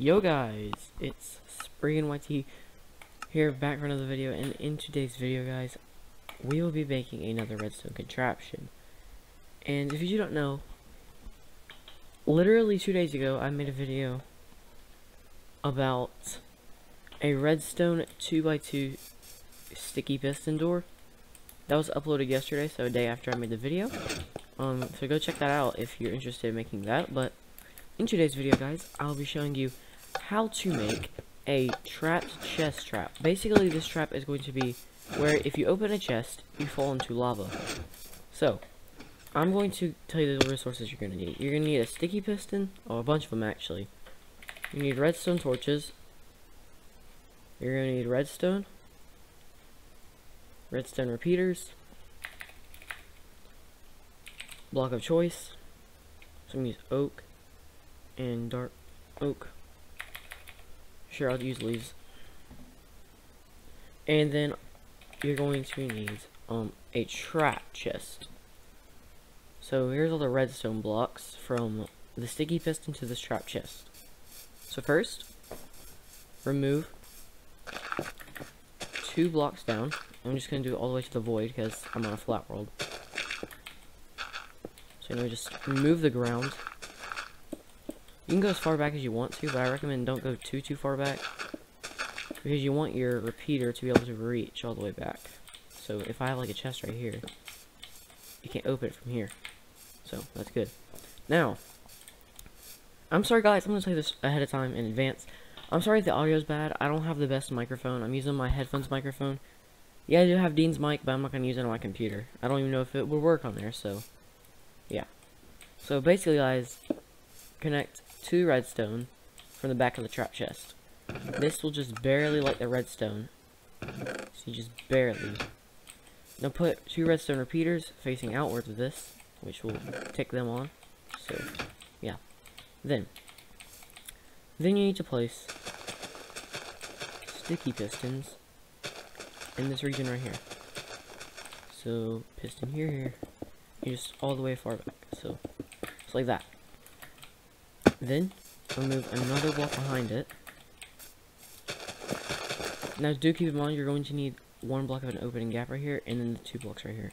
Yo guys, it's Spriggan YT here back for another video and in today's video guys we will be making another redstone contraption. And if you don't know literally two days ago I made a video about a redstone 2x2 sticky piston door that was uploaded yesterday so a day after I made the video. Um so go check that out if you're interested in making that but in today's video guys I'll be showing you how to make a trapped chest trap. Basically, this trap is going to be where if you open a chest, you fall into lava. So, I'm going to tell you the resources you're going to need. You're going to need a sticky piston, or a bunch of them actually. You need redstone torches. You're going to need redstone. Redstone repeaters. Block of choice. So I'm going to use oak and dark oak. Sure, I'll use leaves. And then you're going to need um a trap chest. So here's all the redstone blocks from the sticky piston to this trap chest. So first, remove two blocks down. I'm just going to do it all the way to the void because I'm on a flat world. So you know, just remove the ground you can go as far back as you want to, but I recommend don't go too, too far back. Because you want your repeater to be able to reach all the way back. So if I have like a chest right here, you can't open it from here. So that's good. Now, I'm sorry guys, I'm going to you this ahead of time in advance. I'm sorry if the audio is bad. I don't have the best microphone. I'm using my headphones microphone. Yeah, I do have Dean's mic, but I'm not going to use it on my computer. I don't even know if it would work on there, so yeah. So basically guys, connect two redstone from the back of the trap chest. This will just barely light the redstone. See, just barely. Now put two redstone repeaters facing outwards of this, which will tick them on. So, yeah. Then, then you need to place sticky pistons in this region right here. So, piston here, here, and just all the way far back. So, it's like that. Then, remove another block behind it. Now, do keep in mind, you're going to need one block of an opening gap right here, and then the two blocks right here.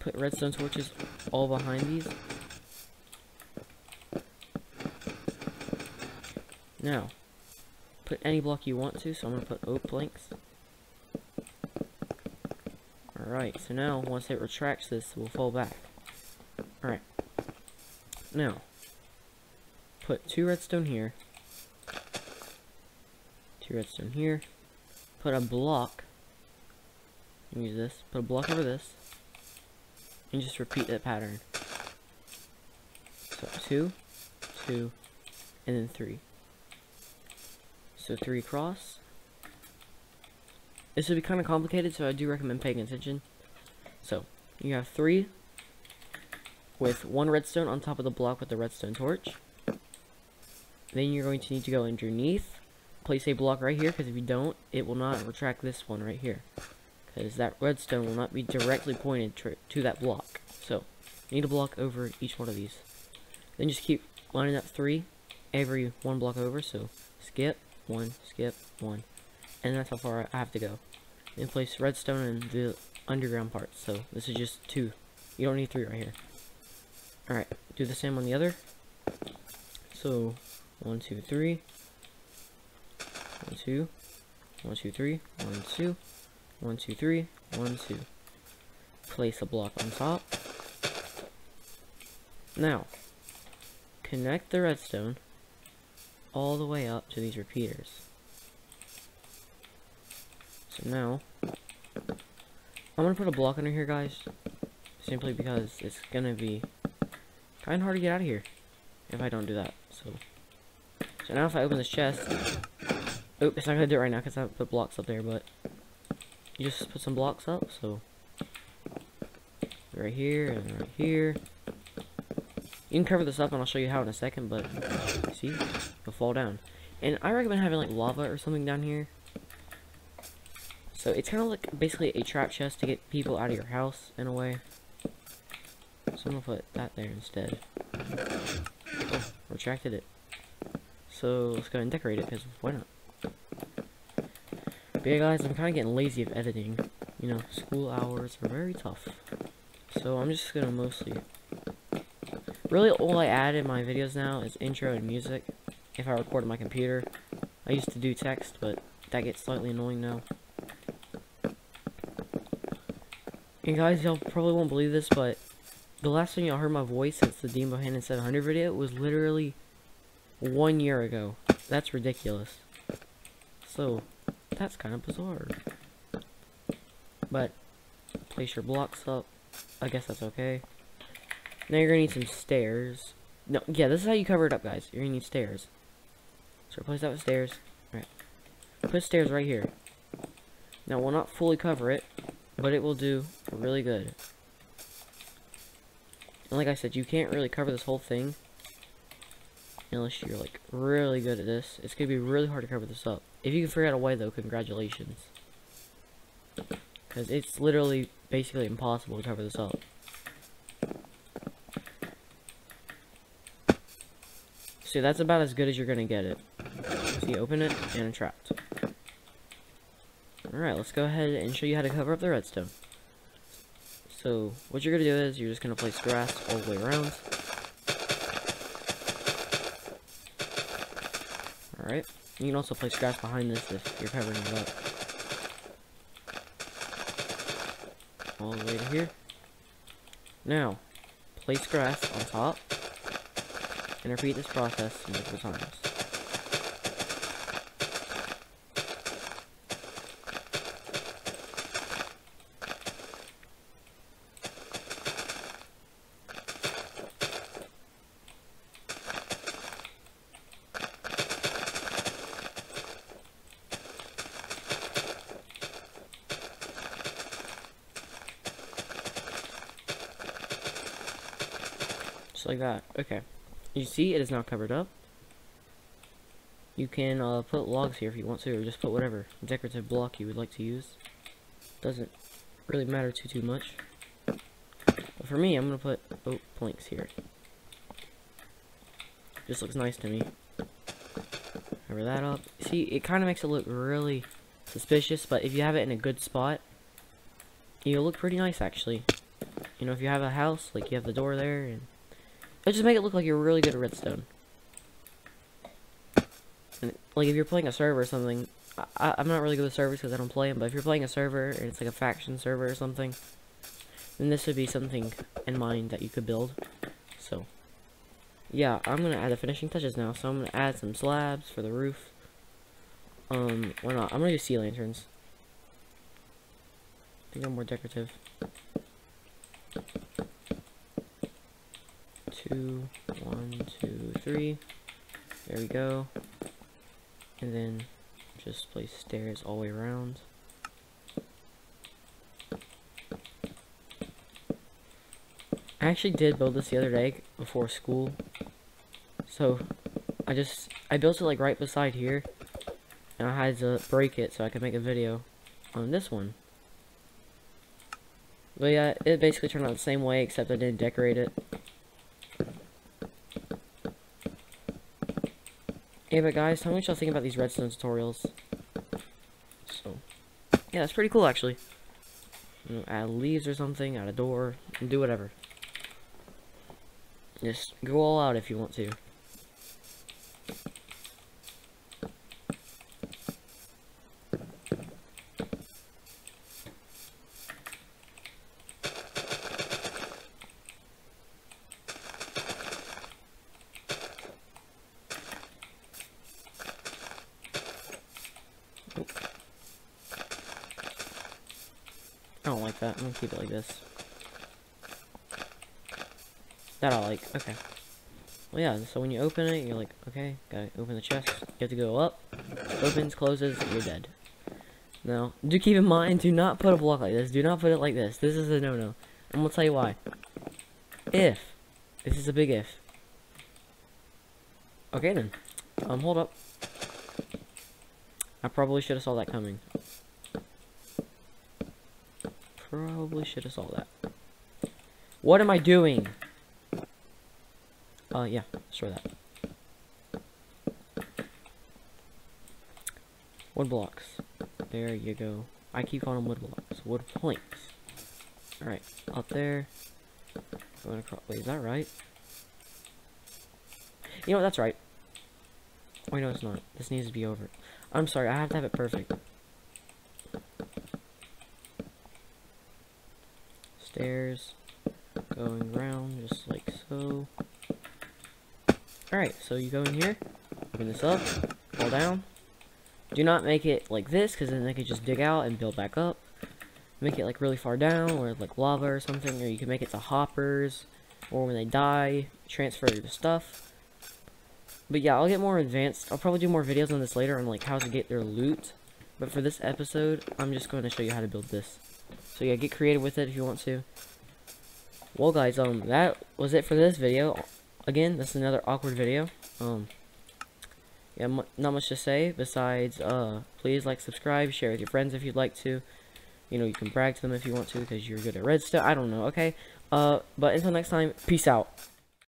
Put redstone torches all behind these. Now, put any block you want to, so I'm going to put oak planks. Alright, so now, once it retracts this, we'll fall back. Alright. Now, put two redstone here, two redstone here, put a block, use this, put a block over this, and just repeat that pattern. So two, two, and then three. So three cross. This would be kind of complicated, so I do recommend paying attention. So, you have three with one redstone on top of the block with the redstone torch. Then you're going to need to go underneath, place a block right here, because if you don't, it will not retract this one right here. Because that redstone will not be directly pointed to that block. So, you need a block over each one of these. Then just keep lining up three every one block over, so skip, one, skip, one. And that's how far I have to go. Then place redstone in the underground parts. So this is just two. You don't need three right here. Alright, do the same on the other. So one, two, three. One, two. One, two, three. One, two. One, two, three. One, two. Place a block on top. Now, connect the redstone all the way up to these repeaters. So now, I'm to put a block under here, guys, simply because it's to be kind of hard to get out of here if I don't do that. So, so now if I open this chest, oh, it's not gonna do it right now because I put blocks up there, but you just put some blocks up, so right here and right here. You can cover this up and I'll show you how in a second, but see, It'll fall down. And I recommend having like lava or something down here. So it's kind of like basically a trap chest to get people out of your house in a way. So I'm gonna put that there instead. Oh, retracted it. So let's go and decorate it, because why not? But yeah, guys, I'm kind of getting lazy of editing. You know, school hours are very tough. So I'm just gonna mostly... Really, all I add in my videos now is intro and music. If I record on my computer. I used to do text, but that gets slightly annoying now. And guys, y'all probably won't believe this, but the last time y'all heard my voice since the Dean Bohannon 700 video was literally one year ago. That's ridiculous. So, that's kind of bizarre. But, place your blocks up. I guess that's okay. Now you're gonna need some stairs. No, yeah, this is how you cover it up, guys. You're gonna need stairs. So replace that with stairs. Alright. Put stairs right here. Now, we'll not fully cover it, but it will do really good. And like I said, you can't really cover this whole thing unless you're like really good at this. It's gonna be really hard to cover this up. If you can figure out a way though, congratulations. Because it's literally basically impossible to cover this up. See, that's about as good as you're gonna get it. See, open it, and trapped. Alright, let's go ahead and show you how to cover up the redstone. So, what you're gonna do is, you're just gonna place grass all the way around. Alright. You can also place grass behind this if you're covering it up. All the way to here. Now, place grass on top, and repeat this process multiple times. Like that. Okay. You see, it is now covered up. You can uh, put logs here if you want to, or just put whatever decorative block you would like to use. Doesn't really matter too too much. But for me, I'm gonna put oak planks here. Just looks nice to me. Cover that up. See, it kind of makes it look really suspicious, but if you have it in a good spot, it'll look pretty nice actually. You know, if you have a house, like you have the door there, and it'll just make it look like you're really good at redstone. And, like, if you're playing a server or something, I, am not really good with servers because I don't play them, but if you're playing a server, and it's like a faction server or something, then this would be something in mind that you could build. So, yeah, I'm gonna add the finishing touches now, so I'm gonna add some slabs for the roof. Um, why not? I'm gonna do sea lanterns. I think I'm more decorative. Two, one, two, three. There we go. And then just place stairs all the way around. I actually did build this the other day before school. So, I just, I built it like right beside here. And I had to break it so I could make a video on this one. But yeah, it basically turned out the same way except I didn't decorate it. Hey, but guys, tell me what y'all think about these redstone tutorials. So, yeah, that's pretty cool, actually. You know, add leaves or something, add a door, and do whatever. Just go all out if you want to. That. I'm gonna keep it like this. That I like. Okay. Well, yeah, so when you open it, you're like, okay, gotta open the chest. You have to go up. Opens, closes, you're dead. Now, do keep in mind, do not put a block like this. Do not put it like this. This is a no-no. I'm gonna tell you why. If. This is a big if. Okay, then. Um, hold up. I probably should have saw that coming. Probably should have saw that. What am I doing? Uh, yeah, sure that. Wood blocks. There you go. I keep calling them wood blocks. Wood planks. Alright, up there. Going across. Wait, is that right? You know what? That's right. Wait, no, it's not. This needs to be over. I'm sorry, I have to have it perfect. Stairs. Going around, just like so. Alright, so you go in here. Open this up. Fall down. Do not make it like this, because then they could just dig out and build back up. Make it like really far down, or like lava or something, or you can make it to hoppers, or when they die, transfer the stuff. But yeah, I'll get more advanced. I'll probably do more videos on this later on like how to get their loot. But for this episode, I'm just going to show you how to build this. So yeah, get creative with it if you want to. Well guys, um, that was it for this video. Again, this is another awkward video. Um, yeah, not much to say besides, uh, please like, subscribe, share with your friends if you'd like to. You know, you can brag to them if you want to because you're good at redstone. I don't know, okay? Uh, but until next time, peace out.